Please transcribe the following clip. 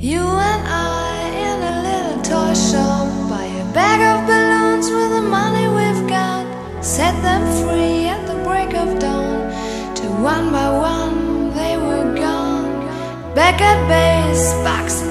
You and I in a little toy shop. Buy a bag of balloons with the money we've got. Set them free at the break of dawn. Till one by one they were gone. Back at base, box